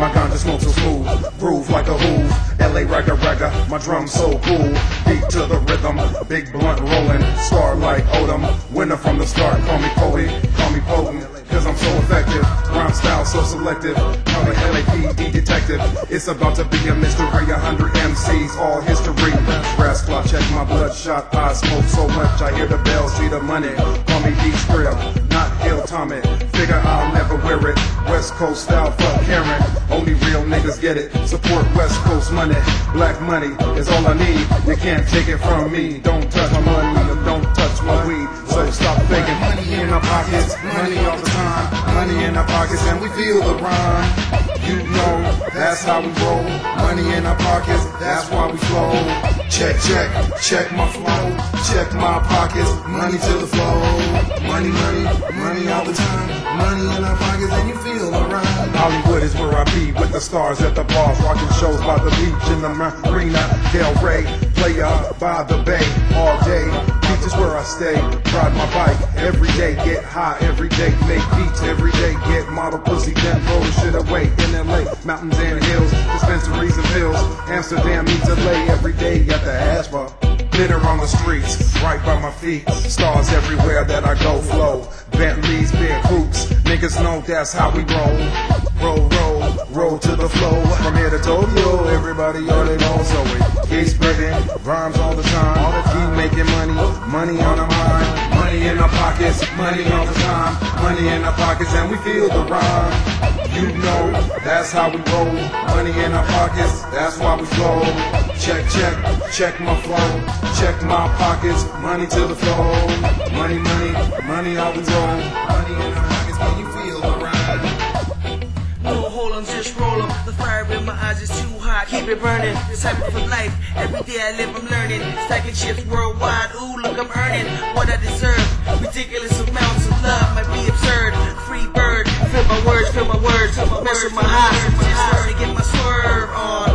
My ganja smoke so smooth, groove like a hoove. LA ragga ragga, my drum so cool. Beat to the rhythm, big blunt rolling. Star like Odom, winner from the start. Call me Kobe, call me potent, cause I'm so effective. Rhyme style so selective. Call me LAPD detective. It's about to be a mystery. A hundred MCs, all history. Brass clock, check my bloodshot. I smoke so much, I hear the bells, see the money. Call me D Scrib, not Tommy. Figure I'll never wear it. West Coast style, fuck Karen. Only real niggas get it. Support West Coast money. Black money is all I need. You can't take it from me. Don't touch my money, don't touch my weed. So stop faking. Money in our pockets, money all the time. Money in our pockets, and we feel the rhyme. You know, that's how we roll. Money in our pockets, that's why we flow. Check, check, check my flow. Check my pockets, money to the flow. Money, money, money all the time. Money in our pockets, and you feel rhyme. Hollywood is where I be with the stars at the bars, rocking shows by the beach in the marina. Del Rey, player by the bay all day. Beach is where I stay. Ride my bike every day, get high every day, make beats every day, get model pussy, then roll the shit away in LA. Mountains and hills, dispensaries and pills. Amsterdam meets LA every day at the asphalt. Glitter on the streets, right by my feet. Stars everywhere that I go flow. Bentleys, big hoops. Niggas know that's how we roll. Roll, roll, roll to the flow. From here to Tokyo, everybody all they know. So we keep spitting rhymes all the time. All the keep making money, money on our mind. Money in our pockets, money all the time. Money in our pockets, and we feel the rhyme. You know, that's how we roll. Money in our pockets, that's why we flow. Check, check, check my flow. Check my pockets, money to the flow. Money, money, money how we roll. Money in our pockets, can you feel the rhyme? No hold on, just roll 'em. The fire in my eyes is too hot, keep it burning. It's happy for life. Every day I live, I'm learning. Stacking chips worldwide. Ooh, look, I'm earning what I deserve. Ridiculous feel my words, feel my highs, just starting to get my swerve on.